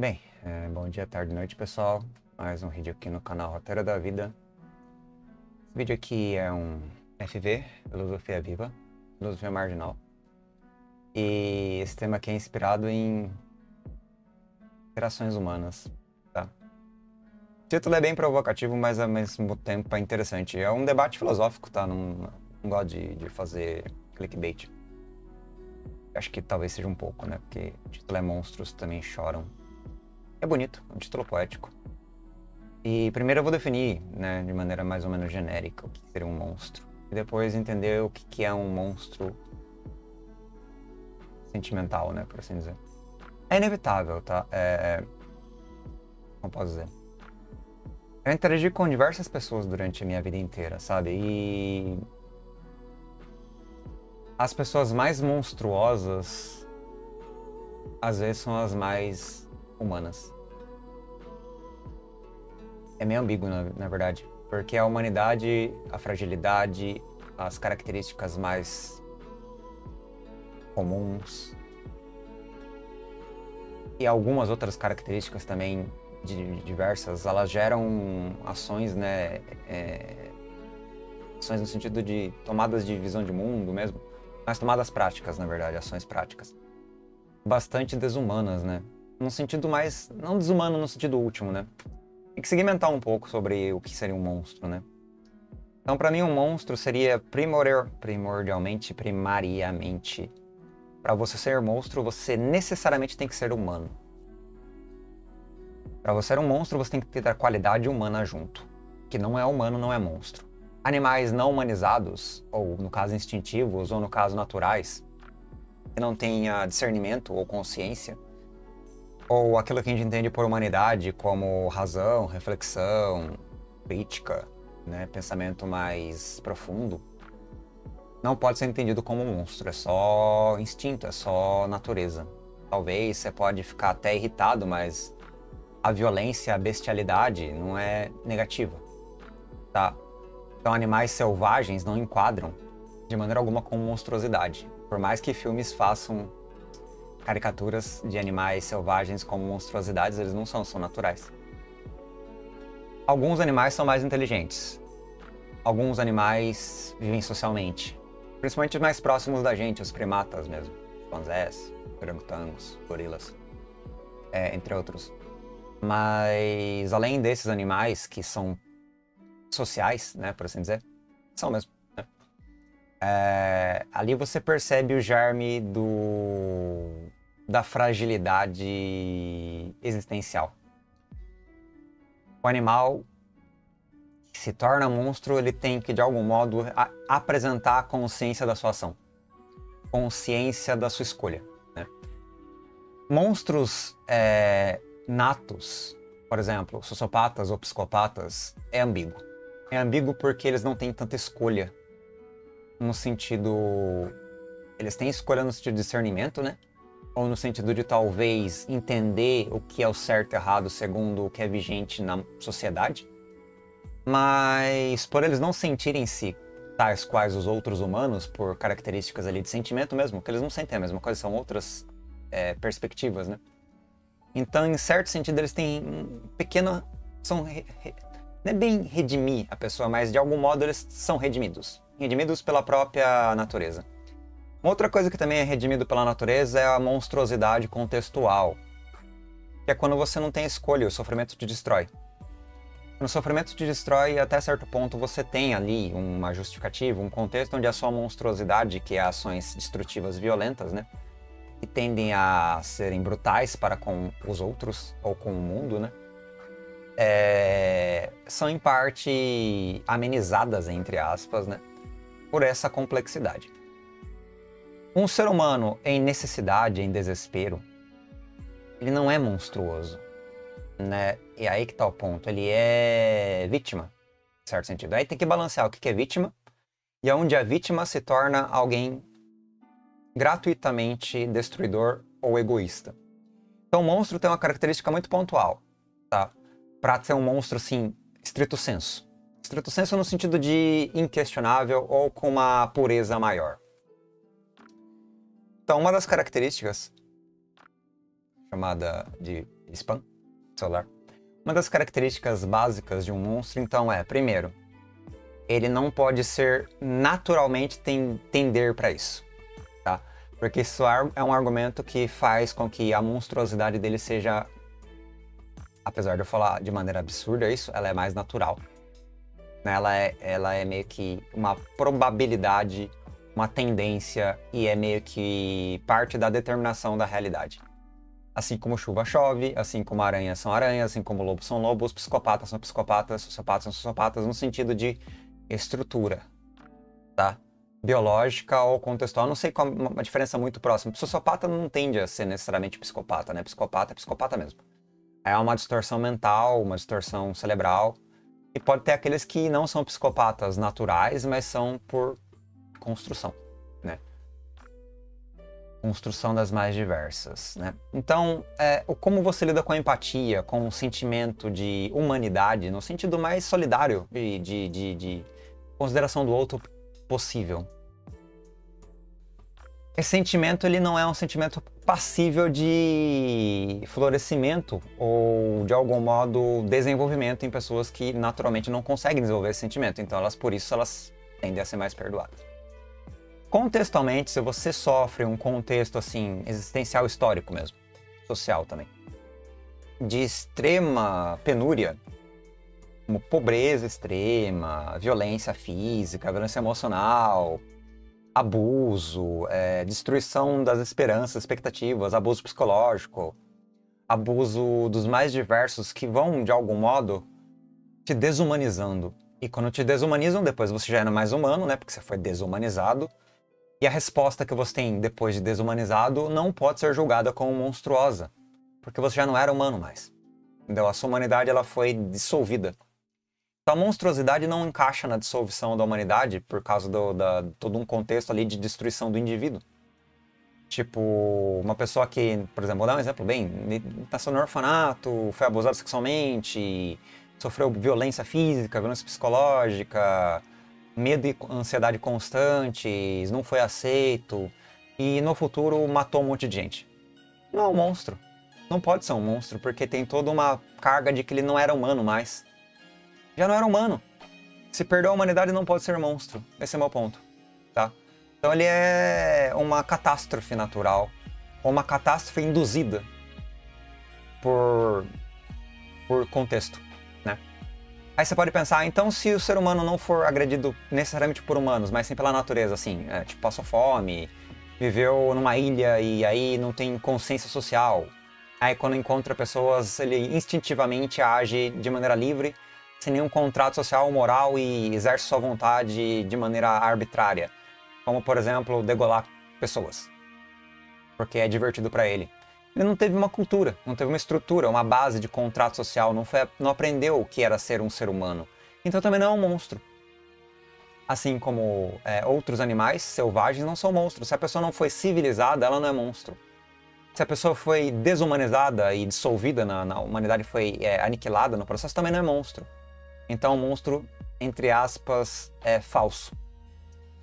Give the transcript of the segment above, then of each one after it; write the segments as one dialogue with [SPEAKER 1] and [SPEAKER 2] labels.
[SPEAKER 1] Bem, é, bom dia, tarde, noite, pessoal. Mais um vídeo aqui no canal Roteiro da Vida. Esse vídeo aqui é um FV, Filosofia Viva, Filosofia Marginal. E esse tema aqui é inspirado em interações humanas, tá? O título é bem provocativo, mas ao mesmo tempo é interessante. É um debate filosófico, tá? Não, não gosto de, de fazer clickbait. Acho que talvez seja um pouco, né? Porque o título é Monstros Também Choram. É bonito, é um título poético. E primeiro eu vou definir, né, de maneira mais ou menos genérica, o que seria um monstro. E depois entender o que é um monstro sentimental, né, por assim dizer. É inevitável, tá? É... Como posso dizer? Eu interagi com diversas pessoas durante a minha vida inteira, sabe? E as pessoas mais monstruosas às vezes são as mais humanas. É meio ambíguo, na, na verdade, porque a humanidade, a fragilidade, as características mais comuns e algumas outras características também diversas, elas geram ações, né, é, ações no sentido de tomadas de visão de mundo mesmo, mas tomadas práticas, na verdade, ações práticas, bastante desumanas, né? Num sentido mais. não desumano no sentido último, né? Tem que segmentar um pouco sobre o que seria um monstro, né? Então, para mim, um monstro seria primordial, primordialmente, primariamente. Para você ser monstro, você necessariamente tem que ser humano. Para você ser um monstro, você tem que ter a qualidade humana junto. Que não é humano, não é monstro. Animais não humanizados, ou no caso instintivos, ou no caso naturais, que não tenha discernimento ou consciência, ou aquilo que a gente entende por humanidade como razão, reflexão, crítica, né, pensamento mais profundo, não pode ser entendido como monstro, é só instinto, é só natureza. Talvez você pode ficar até irritado, mas a violência, a bestialidade não é negativa, tá? Então animais selvagens não enquadram de maneira alguma como monstruosidade. Por mais que filmes façam caricaturas de animais selvagens como monstruosidades, eles não são, são naturais. Alguns animais são mais inteligentes. Alguns animais vivem socialmente. Principalmente os mais próximos da gente, os primatas mesmo. Chimpanzés, orangotangos, gorilas, é, entre outros. Mas além desses animais que são sociais, né, por assim dizer, são mesmo. Né? É, ali você percebe o germe do da fragilidade existencial. O animal que se torna monstro, ele tem que de algum modo a, apresentar a consciência da sua ação, consciência da sua escolha. Né? Monstros é, natos, por exemplo, sociopatas ou psicopatas, é ambíguo. É ambíguo porque eles não têm tanta escolha no sentido. Eles têm escolha no sentido de discernimento, né? Ou no sentido de talvez entender o que é o certo e errado segundo o que é vigente na sociedade, mas por eles não sentirem-se tais quais os outros humanos, por características ali de sentimento mesmo, que eles não sentem a mesma coisa, são outras é, perspectivas, né? Então, em certo sentido, eles têm um pequeno. São. Re, re, não é bem redimir a pessoa, mas de algum modo eles são redimidos redimidos pela própria natureza. Uma outra coisa que também é redimido pela natureza é a monstruosidade contextual, que é quando você não tem escolha, o sofrimento te destrói. Quando o sofrimento te destrói, até certo ponto você tem ali uma justificativa, um contexto onde a sua monstruosidade, que é ações destrutivas violentas, né? Que tendem a serem brutais para com os outros ou com o mundo, né? É, são em parte amenizadas, entre aspas, né? Por essa complexidade. Um ser humano em necessidade, em desespero, ele não é monstruoso, né? E aí que tá o ponto, ele é vítima, em certo sentido. Aí tem que balancear o que é vítima e aonde a vítima se torna alguém gratuitamente destruidor ou egoísta. Então o monstro tem uma característica muito pontual, tá? Pra ser um monstro, assim, estrito senso. Estrito senso no sentido de inquestionável ou com uma pureza maior. Então, uma das características chamada de spam celular. Uma das características básicas de um monstro, então, é, primeiro, ele não pode ser naturalmente ten tender para isso, tá? Porque isso é um argumento que faz com que a monstruosidade dele seja, apesar de eu falar de maneira absurda isso, ela é mais natural. Ela é, ela é meio que uma probabilidade, uma tendência e é meio que parte da determinação da realidade. Assim como chuva chove, assim como aranhas são aranhas, assim como lobos são lobos, psicopatas são psicopatas, sociopatas são sociopatas, no sentido de estrutura, tá? Biológica ou contextual, não sei qual uma diferença muito próxima. Sociopata não tende a ser necessariamente psicopata, né? Psicopata é psicopata mesmo. É uma distorção mental, uma distorção cerebral. E pode ter aqueles que não são psicopatas naturais, mas são por construção, né? construção das mais diversas, né? Então, é, como você lida com a empatia, com o sentimento de humanidade, no sentido mais solidário de, de, de, de consideração do outro possível? Esse sentimento ele não é um sentimento passível de florescimento ou de algum modo desenvolvimento em pessoas que naturalmente não conseguem desenvolver esse sentimento. Então, elas por isso elas tendem a ser mais perdoadas. Contextualmente, se você sofre um contexto assim, existencial histórico mesmo, social também, de extrema penúria, como pobreza extrema, violência física, violência emocional, abuso, é, destruição das esperanças, expectativas, abuso psicológico, abuso dos mais diversos que vão, de algum modo, te desumanizando. E quando te desumanizam, depois você já é mais humano, né? Porque você foi desumanizado. E a resposta que você tem depois de desumanizado não pode ser julgada como monstruosa, porque você já não era humano mais. Entendeu? A sua humanidade ela foi dissolvida. Então a monstruosidade não encaixa na dissolução da humanidade por causa do da, todo um contexto ali de destruição do indivíduo. Tipo, uma pessoa que, por exemplo, vou dar um exemplo bem, nasceu no orfanato, foi abusado sexualmente, sofreu violência física, violência psicológica, medo e ansiedade constantes, não foi aceito e no futuro matou um monte de gente. Não é um monstro. Não pode ser um monstro porque tem toda uma carga de que ele não era humano mais. Já não era humano. Se perdeu a humanidade, não pode ser monstro. Esse é meu ponto, tá? Então ele é uma catástrofe natural, ou uma catástrofe induzida por por contexto. Aí você pode pensar, então se o ser humano não for agredido necessariamente por humanos, mas sim pela natureza, assim, é, tipo, passou fome, viveu numa ilha e aí não tem consciência social. Aí quando encontra pessoas, ele instintivamente age de maneira livre, sem nenhum contrato social ou moral e exerce sua vontade de maneira arbitrária. Como, por exemplo, degolar pessoas. Porque é divertido para ele ele não teve uma cultura, não teve uma estrutura, uma base de contrato social, não, foi, não aprendeu o que era ser um ser humano. Então também não é um monstro. Assim como é, outros animais selvagens não são monstros. Se a pessoa não foi civilizada, ela não é monstro. Se a pessoa foi desumanizada e dissolvida na, na humanidade, foi é, aniquilada no processo, também não é monstro. Então, monstro, entre aspas, é falso.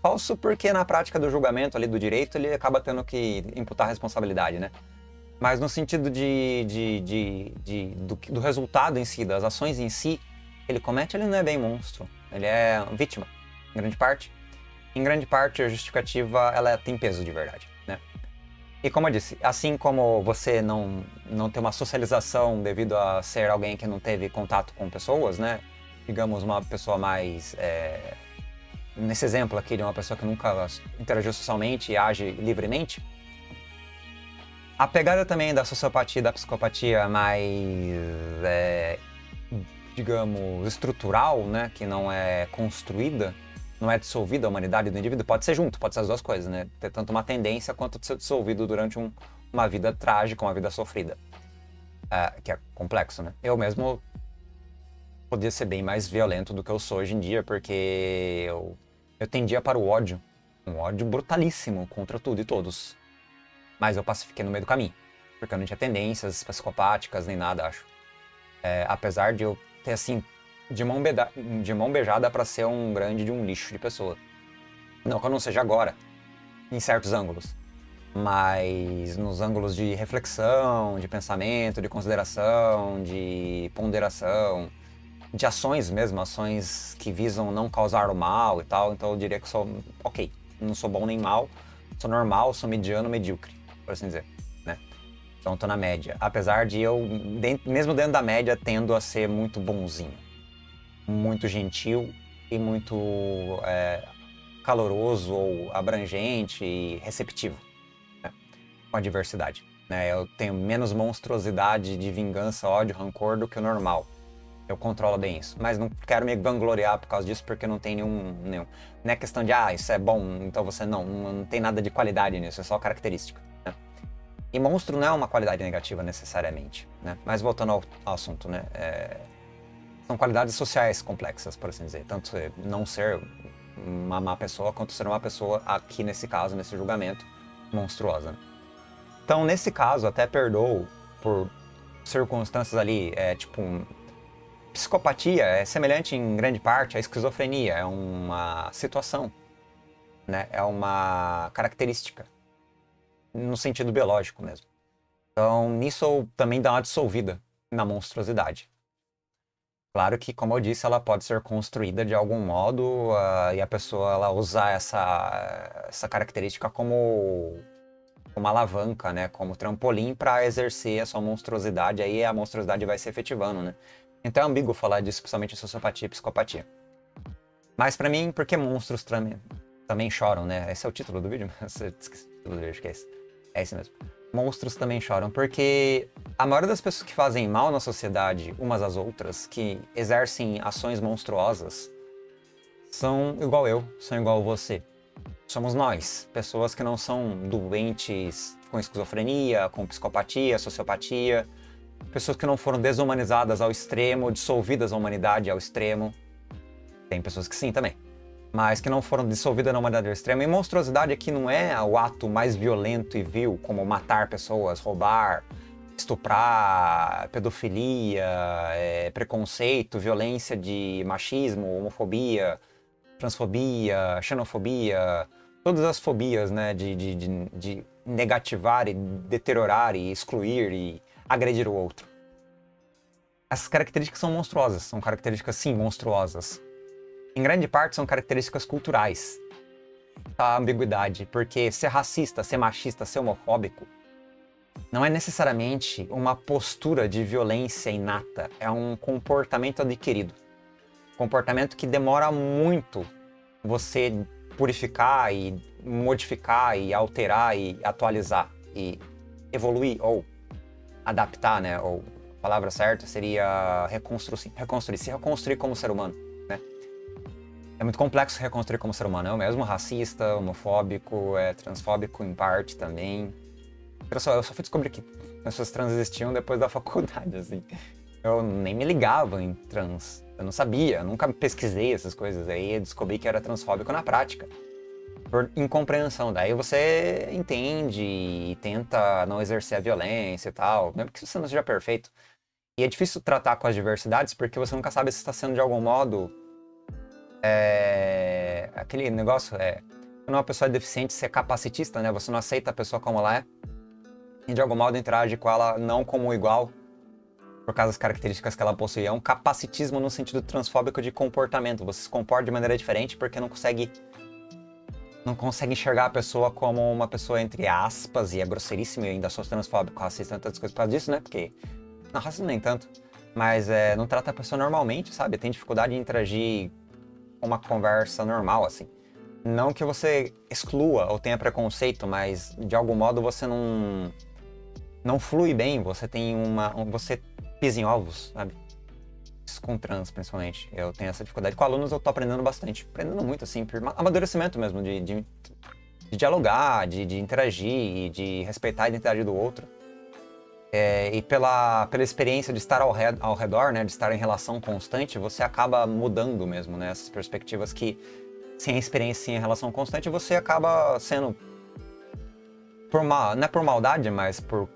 [SPEAKER 1] Falso porque na prática do julgamento ali do direito, ele acaba tendo que imputar responsabilidade, né? Mas no sentido de, de, de, de do, do, resultado em si, das ações em si, ele comete, ele não é bem monstro. Ele é vítima, em grande parte. Em grande parte, a justificativa ela tem peso de verdade, né? E como eu disse, assim como você não, não tem uma socialização devido a ser alguém que não teve contato com pessoas, né? Digamos, uma pessoa mais... É... Nesse exemplo aqui de uma pessoa que nunca interagiu socialmente e age livremente, a pegada também da sociopatia e da psicopatia mais, é, digamos, estrutural, né? Que não é construída, não é dissolvida a humanidade do indivíduo, pode ser junto, pode ser as duas coisas, né? Ter tanto uma tendência quanto ser dissolvido durante um, uma vida trágica, uma vida sofrida. É, que é complexo, né? Eu mesmo podia ser bem mais violento do que eu sou hoje em dia, porque eu, eu tendia para o ódio. Um ódio brutalíssimo contra tudo e todos. Mas eu pacifiquei no meio do caminho. Porque eu não tinha tendências psicopáticas nem nada, acho. É, apesar de eu ter, assim, de mão, de mão beijada para ser um grande de um lixo de pessoa. Não que eu não seja agora, em certos ângulos. mas nos ângulos de reflexão, de pensamento, de consideração, de ponderação, de ações mesmo, ações que visam não causar o mal e tal. Então eu diria que sou ok, não sou bom nem mal, sou normal, sou mediano, medíocre, por assim dizer, né? Então tô na média. Apesar de eu, mesmo dentro da média, tendo a ser muito bonzinho, muito gentil e muito é, caloroso ou abrangente e receptivo né? com a diversidade. Né? Eu tenho menos monstruosidade de vingança, ódio, rancor do que o normal. Eu controlo bem isso. Mas não quero me vangloriar por causa disso, porque não tem nenhum, nenhum. Não é questão de, ah, isso é bom, então você. Não, não tem nada de qualidade nisso, é só característica. E monstro não é uma qualidade negativa necessariamente. Né? Mas voltando ao, ao assunto, né? É... São qualidades sociais complexas, por assim dizer. Tanto não ser uma má pessoa quanto ser uma pessoa, aqui nesse caso, nesse julgamento, monstruosa. Então, nesse caso, até perdoo por circunstâncias ali, é, tipo, psicopatia é semelhante em grande parte à esquizofrenia, é uma situação, né? É uma característica, no sentido biológico mesmo. Então, nisso também dá uma dissolvida na monstruosidade. Claro que, como eu disse, ela pode ser construída de algum modo uh, e a pessoa ela usar essa, essa característica como uma alavanca, né, como trampolim para exercer a sua monstruosidade, aí a monstruosidade vai se efetivando, né? Então é ambíguo falar disso, principalmente em sociopatia e psicopatia. Mas para mim, porque monstros também, choram, né? Esse é o título do vídeo, esqueci o título do vídeo, acho que é esse. É esse mesmo monstros também choram, porque a maioria das pessoas que fazem mal na sociedade umas às outras, que exercem ações monstruosas, são igual eu, são igual você. Somos nós, pessoas que não são doentes com esquizofrenia, com psicopatia, sociopatia, pessoas que não foram desumanizadas ao extremo, dissolvidas a humanidade ao extremo. Tem pessoas que sim também mas que não foram dissolvidas na humanidade extrema. E monstruosidade aqui não é o ato mais violento e vil, como matar pessoas, roubar, estuprar, pedofilia, é, preconceito, violência de machismo, homofobia, transfobia, xenofobia, todas as fobias, né, de, de, de, de negativar e deteriorar e excluir e agredir o outro. Essas características são monstruosas, são características sim monstruosas em grande parte são características culturais. A ambiguidade, porque ser racista, ser machista, ser homofóbico não é necessariamente uma postura de violência inata, é um comportamento adquirido. Comportamento que demora muito você purificar e modificar e alterar e atualizar e evoluir ou adaptar, né? Ou a palavra certa seria reconstruir, reconstruir, se reconstruir como ser humano. É muito complexo reconstruir como ser humano. Eu mesmo, racista, homofóbico, é, transfóbico em parte também. Eu só, eu só fui descobrir que pessoas trans existiam depois da faculdade, assim. Eu nem me ligava em trans. Eu não sabia, nunca pesquisei essas coisas. Aí descobri que era transfóbico na prática. Por incompreensão. Daí você entende e tenta não exercer a violência e tal. Mesmo que você não seja perfeito. E é difícil tratar com as diversidades porque você nunca sabe se está sendo de algum modo é, aquele negócio é quando uma pessoa é deficiente, ser capacitista, né? Você não aceita a pessoa como ela é e de algum modo interage com ela não como igual por causa das características que ela possui. É um capacitismo no sentido transfóbico de comportamento. Você se comporta de maneira diferente porque não consegue não consegue enxergar a pessoa como uma pessoa entre aspas e é grosseiríssimo e ainda sou transfóbico, racista, tantas coisas causa disso, né? Porque não racista nem tanto, mas é, não trata a pessoa normalmente, sabe? Tem dificuldade em interagir uma conversa normal, assim. Não que você exclua ou tenha preconceito, mas de algum modo você não não flui bem, você tem uma você pisa em ovos, sabe? Isso com trans, principalmente. Eu tenho essa dificuldade. Com alunos eu tô aprendendo bastante, aprendendo muito assim, por amadurecimento mesmo de, de, de dialogar, de, de interagir, de respeitar a identidade do outro. É, e pela, pela experiência de estar ao, red, ao redor, né, de estar em relação constante, você acaba mudando mesmo, né, essas perspectivas que, sem a experiência, sem a relação constante, você acaba sendo, por mal, não é por maldade, mas por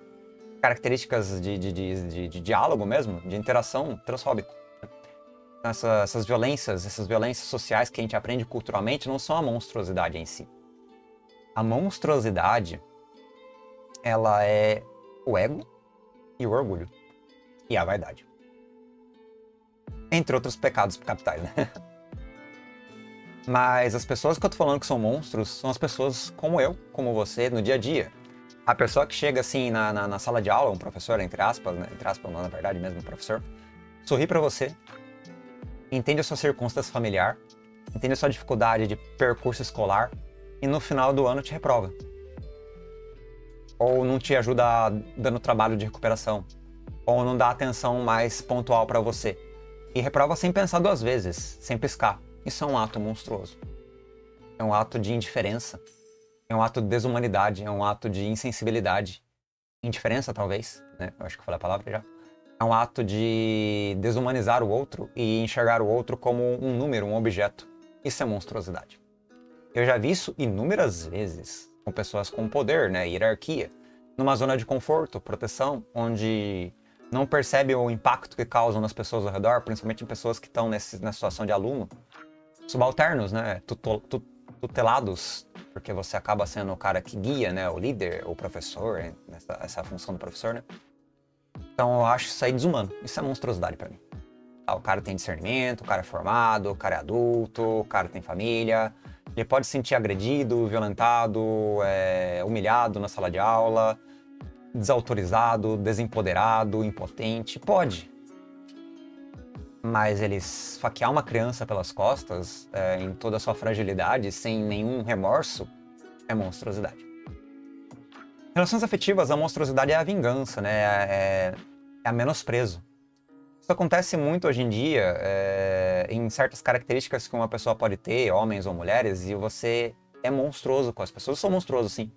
[SPEAKER 1] características de, de, de, de, de diálogo mesmo, de interação, transfóbico. Essa, essas violências, essas violências sociais que a gente aprende culturalmente não são a monstruosidade em si. A monstruosidade ela é o ego e o orgulho e a vaidade. Entre outros pecados capitais, né? Mas as pessoas que eu tô falando que são monstros são as pessoas como eu, como você, no dia a dia. A pessoa que chega assim na, na, na sala de aula, um professor, entre aspas, né? entre aspas, não, na verdade mesmo, um professor, sorri para você, entende a sua circunstância familiar, entende a sua dificuldade de percurso escolar e no final do ano te reprova. Ou não te ajuda dando trabalho de recuperação, ou não dá atenção mais pontual para você. E reprova sem pensar duas vezes, sem piscar. Isso é um ato monstruoso. É um ato de indiferença. É um ato de desumanidade. É um ato de insensibilidade. Indiferença, talvez, né? Eu acho que eu falei a palavra já. É um ato de desumanizar o outro e enxergar o outro como um número, um objeto. Isso é monstruosidade. Eu já vi isso inúmeras vezes com pessoas com poder, né? Hierarquia. Numa zona de conforto, proteção, onde não percebem o impacto que causam nas pessoas ao redor, principalmente em pessoas que estão na situação de aluno, subalternos, né? Tutelados, porque você acaba sendo o cara que guia, né? O líder, o professor, essa, essa função do professor, né? Então eu acho isso aí desumano. Isso é monstruosidade para mim. Ah, o cara tem discernimento, o cara é formado, o cara é adulto, o cara tem família. Ele pode se sentir agredido, violentado, é, humilhado na sala de aula, desautorizado, desempoderado, impotente. Pode mas ele esfaquear uma criança pelas costas, é, em toda a sua fragilidade, sem nenhum remorso, é monstruosidade. Relações afetivas, a monstruosidade é a vingança, né? É, é a menosprezo. Isso acontece muito hoje em dia é, em certas características que uma pessoa pode ter, homens ou mulheres, e você é monstruoso com as pessoas. Eu sou monstruoso, sim.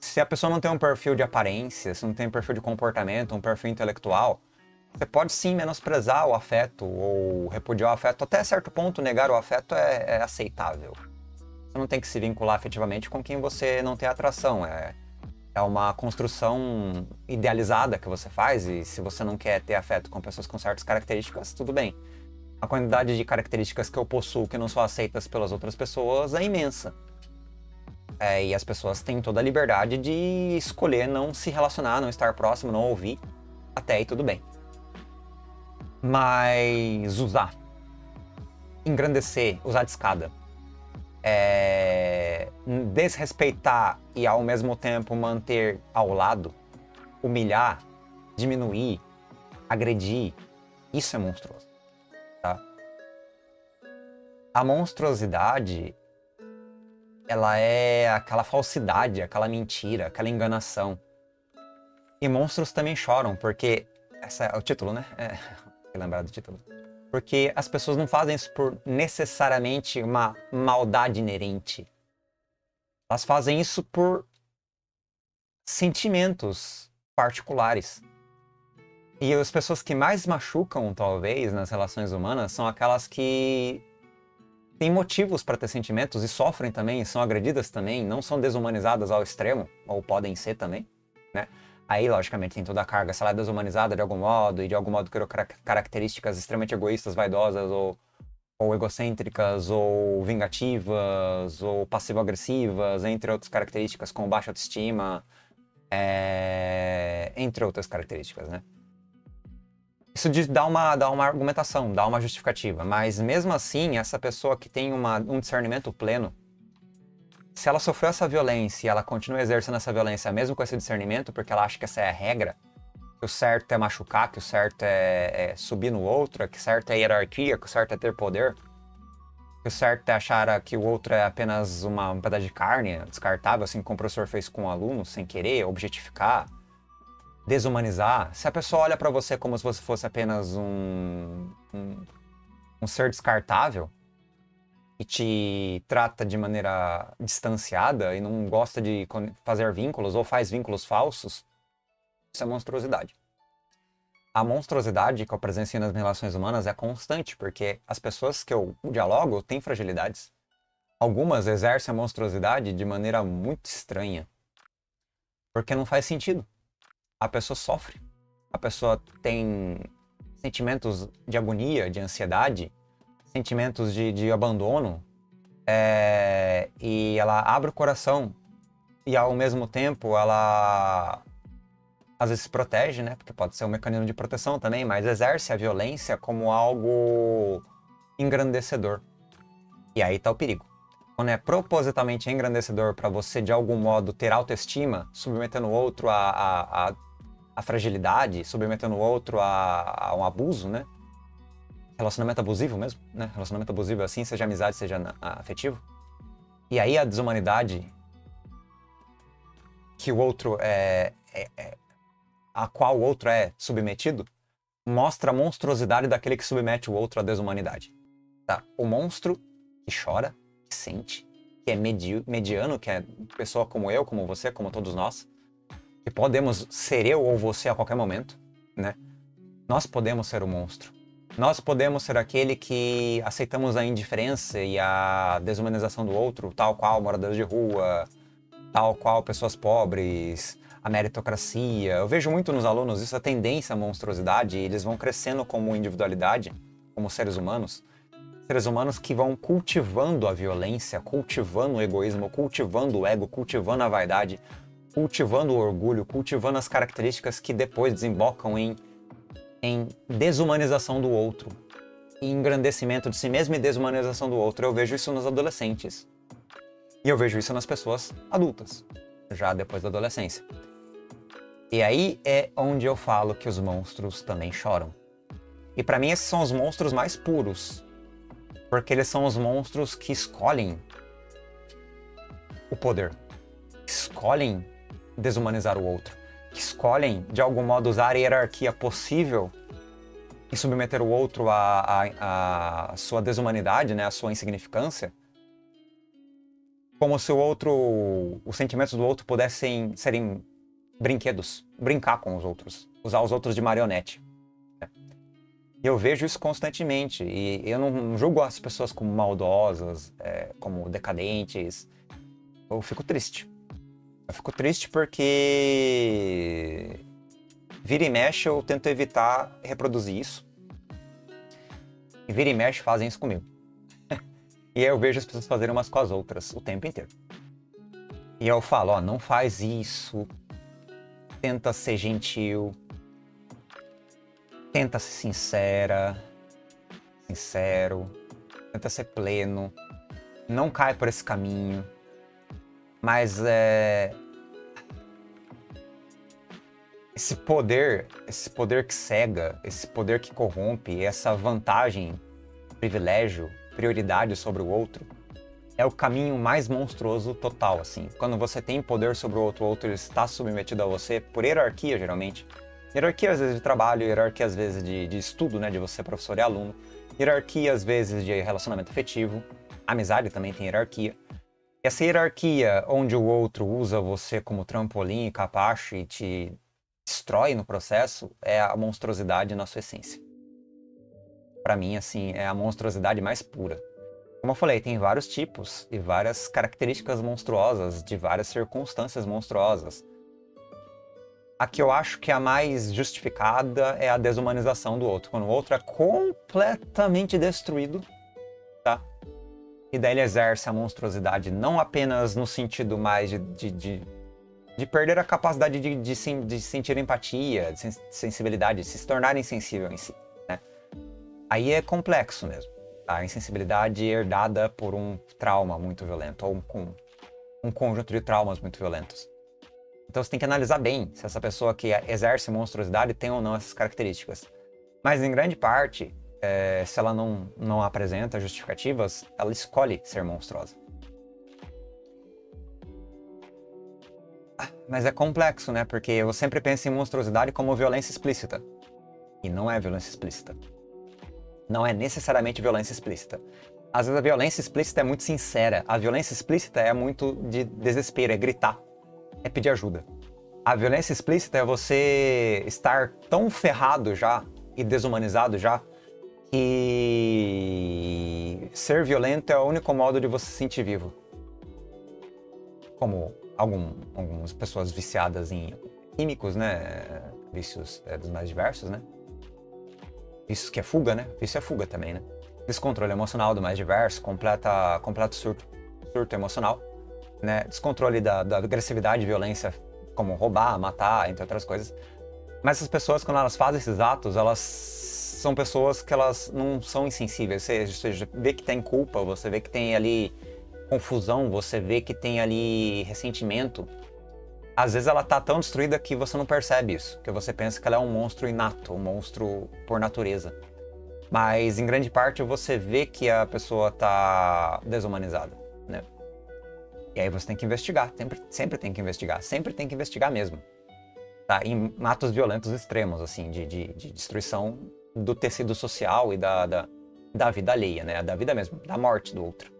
[SPEAKER 1] Se a pessoa não tem um perfil de aparência, se não tem um perfil de comportamento, um perfil intelectual, você pode sim menosprezar o afeto ou repudiar o afeto. Até certo ponto, negar o afeto é, é aceitável. Você não tem que se vincular afetivamente com quem você não tem atração. É, é uma construção idealizada que você faz e se você não quer ter afeto com pessoas com certas características, tudo bem. A quantidade de características que eu possuo que não são aceitas pelas outras pessoas é imensa. É, e as pessoas têm toda a liberdade de escolher não se relacionar, não estar próximo, não ouvir. Até aí tudo bem. Mas usar, engrandecer, usar de escada, é, desrespeitar e ao mesmo tempo manter ao lado, humilhar, diminuir, agredir, isso é monstruoso. Tá? A monstruosidade, ela é aquela falsidade, aquela mentira, aquela enganação. E monstros também choram, porque essa é o título, né? É, lembrar do título. Porque as pessoas não fazem isso por necessariamente uma maldade inerente. Elas fazem isso por sentimentos particulares. E as pessoas que mais machucam, talvez, nas relações humanas são aquelas que têm motivos para ter sentimentos e sofrem também, são agredidas também, não são desumanizadas ao extremo, ou podem ser também, né? Aí, logicamente, tem toda a carga. Se ela é desumanizada de algum modo, e de algum modo criou características extremamente egoístas, vaidosas, ou, ou egocêntricas, ou vingativas, ou passivo-agressivas, entre outras características, com baixa autoestima, é... entre outras características, né? Isso dá uma, dá uma argumentação, dá uma justificativa, mas mesmo assim, essa pessoa que tem uma, um discernimento pleno se ela sofreu essa violência e ela continua exercendo essa violência mesmo com esse discernimento, porque ela acha que essa é a regra, que o certo é machucar, que o certo é, é subir no outro, que o certo é hierarquia, que o certo é ter poder, que o certo é achar que o outro é apenas uma, um pedaço de carne descartável, assim como o professor fez com o aluno, sem querer, objetificar, desumanizar. Se a pessoa olha para você como se você fosse apenas um, um, um ser descartável, e te trata de maneira distanciada e não gosta de fazer vínculos ou faz vínculos falsos, isso é monstruosidade. A monstruosidade que eu presencio nas relações humanas é constante, porque as pessoas que eu dialogo têm fragilidades. Algumas exercem a monstruosidade de maneira muito estranha, porque não faz sentido. A pessoa sofre, a pessoa tem sentimentos de agonia, de ansiedade, sentimentos de, de abandono é, e ela abre o coração e ao mesmo tempo ela às vezes se protege, né? Porque pode ser um mecanismo de proteção também, mas exerce a violência como algo engrandecedor. E aí tá o perigo. Quando é propositalmente engrandecedor para você, de algum modo, ter autoestima, submetendo o outro a, a, a, a fragilidade, submetendo o outro a, a, um abuso, né? Relacionamento abusivo mesmo, né? Relacionamento abusivo é assim, seja amizade, seja afetivo. E aí a desumanidade que o outro é, é, é a qual o outro é submetido, mostra a monstruosidade daquele que submete o outro à desumanidade. Tá? O monstro que chora, que sente, que é medi mediano, que é pessoa como eu, como você, como todos nós, que podemos ser eu ou você a qualquer momento, né? Nós podemos ser o monstro. Nós podemos ser aquele que aceitamos a indiferença e a desumanização do outro, tal qual moradores de rua, tal qual pessoas pobres, a meritocracia. Eu vejo muito nos alunos isso, a tendência à monstruosidade, e eles vão crescendo como individualidade, como seres humanos. Seres humanos que vão cultivando a violência, cultivando o egoísmo, cultivando o ego, cultivando a vaidade, cultivando o orgulho, cultivando as características que depois desembocam em, em desumanização do outro, em engrandecimento de si mesmo e desumanização do outro. Eu vejo isso nos adolescentes. E eu vejo isso nas pessoas adultas, já depois da adolescência. E aí é onde eu falo que os monstros também choram. E para mim esses são os monstros mais puros, porque eles são os monstros que escolhem o poder, escolhem desumanizar o outro, que escolhem de algum modo usar a hierarquia possível e submeter o outro à, sua desumanidade, né, à sua insignificância, como se o outro, os sentimentos do outro pudessem serem brinquedos, brincar com os outros, usar os outros de marionete. Eu vejo isso constantemente e eu não julgo as pessoas como maldosas, é, como decadentes. Eu fico triste. Eu fico triste porque vira e mexe eu tento evitar reproduzir isso. E vira e mexe fazem isso comigo. e aí eu vejo as pessoas fazerem umas com as outras o tempo inteiro. E eu falo, ó, não faz isso, tenta ser gentil, tenta ser sincera, sincero, tenta ser pleno, não cai por esse caminho, mas é esse poder, esse poder que cega, esse poder que corrompe, essa vantagem, privilégio, prioridade sobre o outro, é o caminho mais monstruoso total, assim. Quando você tem poder sobre o outro, o outro está submetido a você por hierarquia, geralmente. Hierarquia às vezes de trabalho, hierarquia às vezes de, de estudo, né, de você professor e aluno. Hierarquia às vezes de relacionamento afetivo. Amizade também tem hierarquia. Essa hierarquia onde o outro usa você como trampolim e capacho e te destrói no processo é a monstruosidade na sua essência. Para mim, assim, é a monstruosidade mais pura. Como eu falei, tem vários tipos e várias características monstruosas de várias circunstâncias monstruosas. A que eu acho que é a mais justificada é a desumanização do outro, quando o outro é completamente destruído, tá? E daí ele exerce a monstruosidade não apenas no sentido mais de, de, de, de perder a capacidade de, de, de sentir empatia, de sensibilidade, de se tornar insensível em si, né? Aí é complexo mesmo a insensibilidade herdada por um trauma muito violento, ou com um conjunto de traumas muito violentos. Então você tem que analisar bem se essa pessoa que exerce monstruosidade tem ou não essas características. Mas em grande parte, é, se ela não, não apresenta justificativas, ela escolhe ser monstruosa. Ah, mas é complexo, né? Porque eu sempre penso em monstruosidade como violência explícita. E não é violência explícita não é necessariamente violência explícita. Às vezes a violência explícita é muito sincera, a violência explícita é muito de desespero, é gritar, é pedir ajuda. A violência explícita é você estar tão ferrado já e desumanizado já que ser violento é o único modo de você se sentir vivo. Como algum, algumas pessoas viciadas em químicos, né? Vícios é, dos mais diversos, né? Isso que é fuga, né? Isso é fuga também, né? Descontrole emocional do mais diverso, completa, completo surto, surto emocional. né? Descontrole da, da agressividade violência, como roubar, matar, entre outras coisas. Mas essas pessoas, quando elas fazem esses atos, elas são pessoas que elas não são insensíveis. Você, você vê que tem culpa, você vê que tem ali confusão, você vê que tem ali ressentimento. Às vezes ela tá tão destruída que você não percebe isso, que você pensa que ela é um monstro inato, um monstro por natureza. Mas em grande parte você vê que a pessoa tá desumanizada, né? E aí você tem que investigar, sempre, sempre tem que investigar, sempre tem que investigar mesmo. Tá? Em atos violentos extremos, assim, de, de, de destruição do tecido social e da, da, da vida alheia, né? Da vida mesmo, da morte do outro.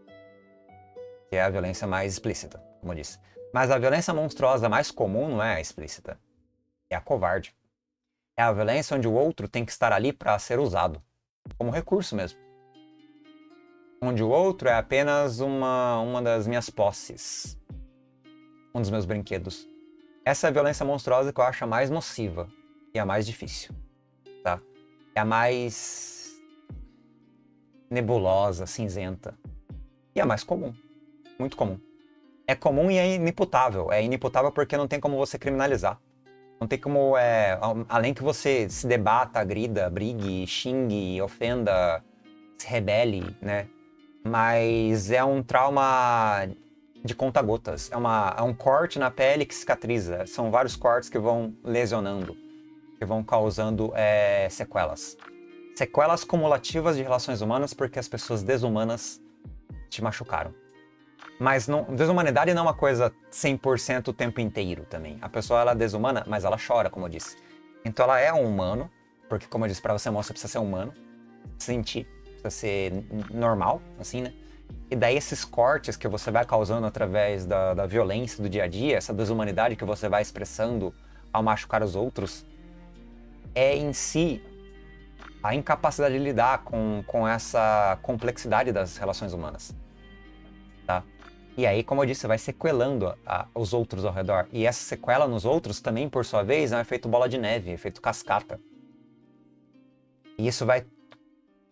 [SPEAKER 1] Que é a violência mais explícita, como eu disse. Mas a violência monstruosa mais comum não é a explícita. É a covarde. É a violência onde o outro tem que estar ali para ser usado. Como recurso mesmo. Onde o outro é apenas uma, uma das minhas posses. Um dos meus brinquedos. Essa é a violência monstruosa que eu acho a mais nociva e a mais difícil. Tá? É a mais nebulosa, cinzenta. E a mais comum. Muito comum. É comum e é inimputável. É inimputável porque não tem como você criminalizar. Não tem como, é, além que você se debata, agrida, brigue, xingue, ofenda, se rebele, né? Mas é um trauma de conta-gotas. É, é um corte na pele que cicatriza. São vários cortes que vão lesionando que vão causando é, sequelas. Sequelas cumulativas de relações humanas porque as pessoas desumanas te machucaram. Mas não, desumanidade não é uma coisa 100% o tempo inteiro também. A pessoa ela é desumana, mas ela chora, como eu disse. Então ela é um humano, porque como eu disse, para você mostrar precisa ser humano, sentir, precisa ser normal, assim, né? E daí esses cortes que você vai causando através da, da violência do dia a dia, essa desumanidade que você vai expressando ao machucar os outros, é em si a incapacidade de lidar com, com essa complexidade das relações humanas. E aí, como eu disse, vai sequelando a, os outros ao redor. E essa sequela nos outros também, por sua vez, é um efeito bola de neve, um efeito cascata. E isso vai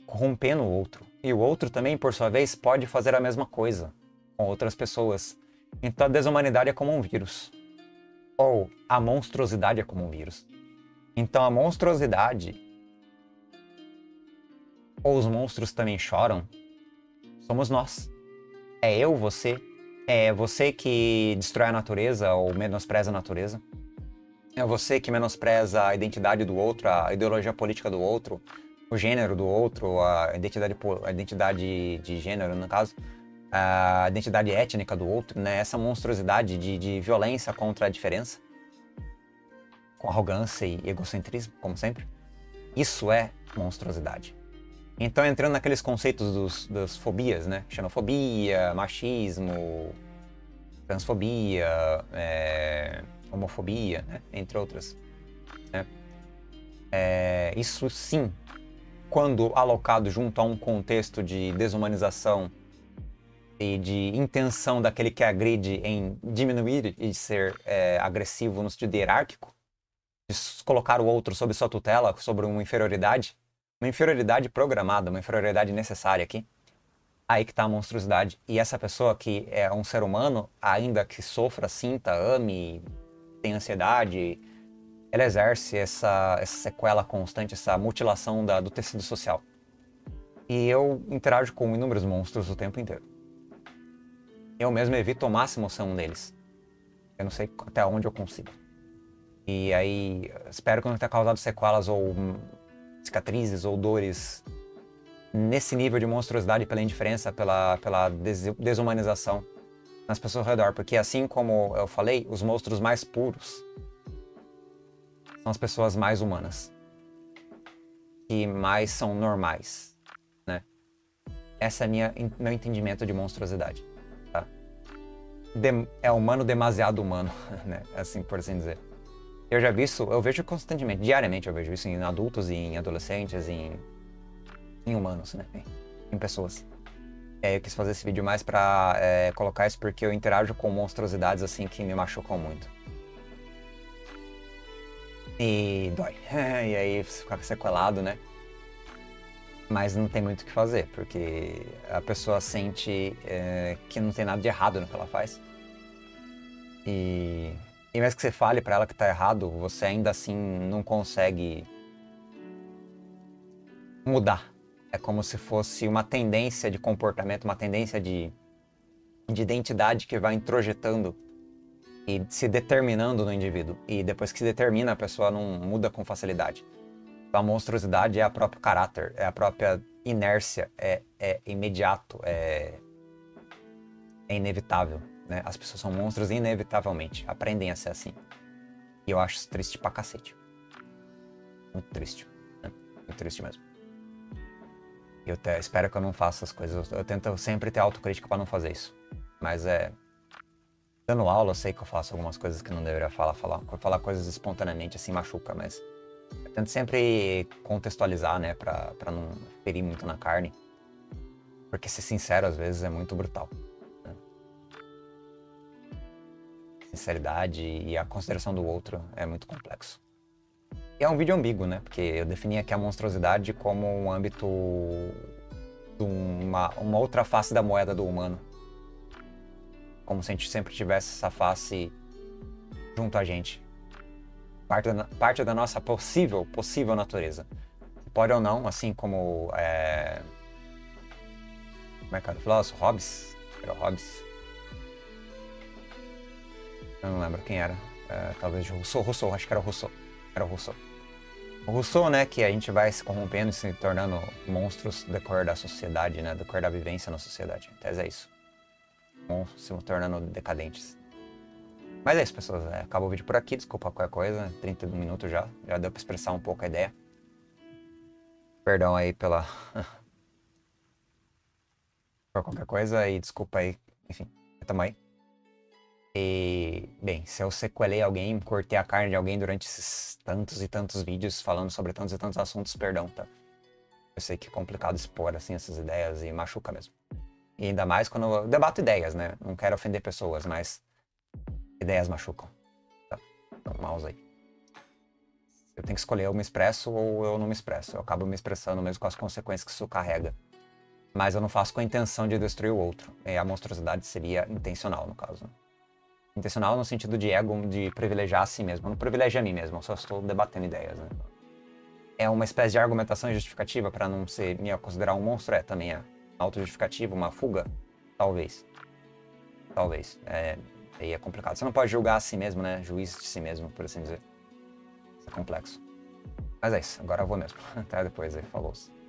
[SPEAKER 1] rompendo o outro. E o outro também, por sua vez, pode fazer a mesma coisa com outras pessoas. Então a desumanidade é como um vírus. Ou a monstruosidade é como um vírus. Então a monstruosidade, ou os monstros também choram, somos nós. É eu, você. É você que destrói a natureza ou menospreza a natureza. É você que menospreza a identidade do outro, a ideologia política do outro, o gênero do outro, a identidade, a identidade de gênero, no caso, a identidade étnica do outro, né? Essa monstruosidade de, de violência contra a diferença com arrogância e egocentrismo, como sempre. Isso é monstruosidade. Então, entrando naqueles conceitos dos, das fobias, né? Xenofobia, machismo, transfobia, é, homofobia, né? entre outras. Né? É, isso sim, quando alocado junto a um contexto de desumanização e de intenção daquele que agride em diminuir e ser é, agressivo no sentido hierárquico, de colocar o outro sob sua tutela, sobre uma inferioridade, uma inferioridade programada, uma inferioridade necessária aqui, aí que está a monstruosidade. E essa pessoa que é um ser humano, ainda que sofra, sinta, ame, tenha ansiedade, ela exerce essa, essa sequela constante, essa mutilação da, do tecido social. E eu interajo com inúmeros monstros o tempo inteiro. Eu mesmo evito ao máximo ser um deles. Eu não sei até onde eu consigo. E aí, espero que não tenha causado sequelas ou cicatrizes ou dores nesse nível de monstruosidade pela indiferença, pela, pela desumanização nas pessoas ao redor. Porque assim como eu falei, os monstros mais puros são as pessoas mais humanas. E mais são normais, né? Essa é minha, meu entendimento de monstruosidade, tá? De, é humano demasiado humano, né? Assim por assim dizer. Eu já vi isso, eu vejo constantemente, diariamente eu vejo isso em adultos, em adolescentes, em, em humanos, né? Em pessoas. É, eu quis fazer esse vídeo mais pra é, colocar isso porque eu interajo com monstruosidades assim que me machucam muito. E dói. e aí fica sequelado, né? Mas não tem muito o que fazer, porque a pessoa sente é, que não tem nada de errado no que ela faz. E, e mesmo que você fale para ela que tá errado, você ainda assim não consegue mudar. É como se fosse uma tendência de comportamento, uma tendência de, de identidade que vai introjetando e se determinando no indivíduo. E depois que se determina, a pessoa não muda com facilidade. A monstruosidade é a próprio caráter, é a própria inércia, é, é imediato, é, é inevitável. Né? As pessoas são monstros inevitavelmente, aprendem a ser assim. E eu acho isso triste pra cacete. Muito triste. Né? Muito triste mesmo. Eu te, espero que eu não faça as coisas. Eu tento sempre ter autocrítica para não fazer isso. Mas é. Dando aula, eu sei que eu faço algumas coisas que não deveria falar. Falar, falar coisas espontaneamente assim machuca, mas. Eu tento sempre contextualizar, né? Pra, pra não ferir muito na carne. Porque ser sincero às vezes é muito brutal. Sinceridade e a consideração do outro é muito complexo. E é um vídeo ambíguo, né? Porque eu defini aqui a monstruosidade como um âmbito de uma, uma outra face da moeda do humano. Como se a gente sempre tivesse essa face junto a gente. Parte da, parte da nossa possível, possível natureza. Pode ou não, assim como. É... Como é que era o filósofo? Hobbes? Era Hobbes? Eu não lembro quem era. É, talvez Rousseau. Rousseau, acho que era Rousseau. Era Rousseau. O Rousseau, né, que a gente vai se corrompendo e se tornando monstros decorrer da sociedade, né, decorrer da vivência na sociedade. Em tese é isso. Se tornando decadentes. Mas é isso, pessoas. É, acaba o vídeo por aqui. Desculpa qualquer coisa. 31 minutos já. Já deu pra expressar um pouco a ideia. Perdão aí pela. por qualquer coisa e desculpa aí. Enfim, tamo aí. E, bem, se eu sequelei alguém, cortei a carne de alguém durante esses tantos e tantos vídeos falando sobre tantos e tantos assuntos, perdão, tá? Eu sei que é complicado expor, assim, essas ideias e machuca mesmo. E ainda mais quando eu debato ideias, né? Não quero ofender pessoas, mas ideias machucam. Tá? Então, mouse aí. Eu tenho que escolher, eu me expresso ou eu não me expresso. Eu acabo me expressando mesmo com as consequências que isso carrega. Mas eu não faço com a intenção de destruir o outro. E a monstruosidade seria intencional, no caso. Intencional no sentido de ego, de privilegiar a si mesmo. Eu não privilegio a mim mesmo, eu só estou debatendo ideias. Né? É uma espécie de argumentação justificativa para não ser, me considerar um monstro? É, também é. Autojustificativa, uma fuga? Talvez. Talvez. É, aí é complicado. Você não pode julgar a si mesmo, né? Juiz de si mesmo, por assim dizer. Isso é complexo. Mas é isso, agora eu vou mesmo. Até depois aí, falou. -se.